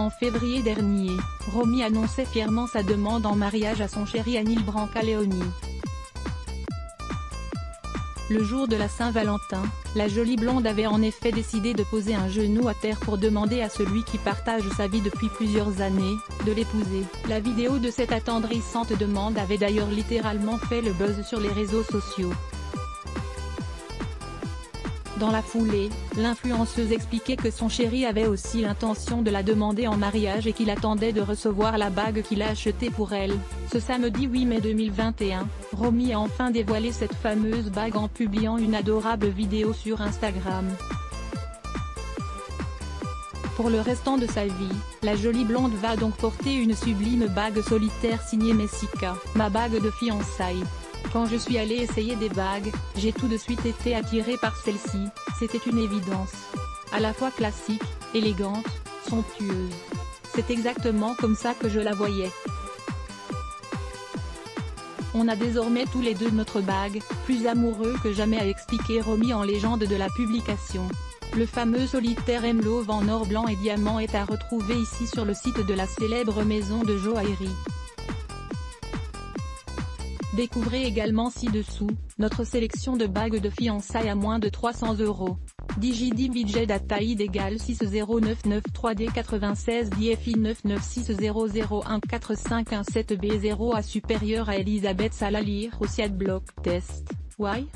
En février dernier, Romy annonçait fièrement sa demande en mariage à son chéri Anil Brancaleoni. Le jour de la Saint-Valentin, la jolie blonde avait en effet décidé de poser un genou à terre pour demander à celui qui partage sa vie depuis plusieurs années, de l'épouser. La vidéo de cette attendrissante demande avait d'ailleurs littéralement fait le buzz sur les réseaux sociaux. Dans la foulée, l'influenceuse expliquait que son chéri avait aussi l'intention de la demander en mariage et qu'il attendait de recevoir la bague qu'il a achetée pour elle. Ce samedi 8 mai 2021, Romy a enfin dévoilé cette fameuse bague en publiant une adorable vidéo sur Instagram. Pour le restant de sa vie, la jolie blonde va donc porter une sublime bague solitaire signée Messica, ma bague de fiançailles. Quand je suis allée essayer des bagues, j'ai tout de suite été attirée par celle-ci, c'était une évidence. À la fois classique, élégante, somptueuse. C'est exactement comme ça que je la voyais. On a désormais tous les deux notre bague, plus amoureux que jamais a expliqué Romy en légende de la publication. Le fameux solitaire Emlove en or blanc et diamant est à retrouver ici sur le site de la célèbre maison de joaillerie. Découvrez également ci-dessous, notre sélection de bagues de fiançailles à moins de 300 euros. Digidi budget dataïd égale 60993D96 DFI 996001451 b 0 à supérieur à Elisabeth Salalir au Block Test. Why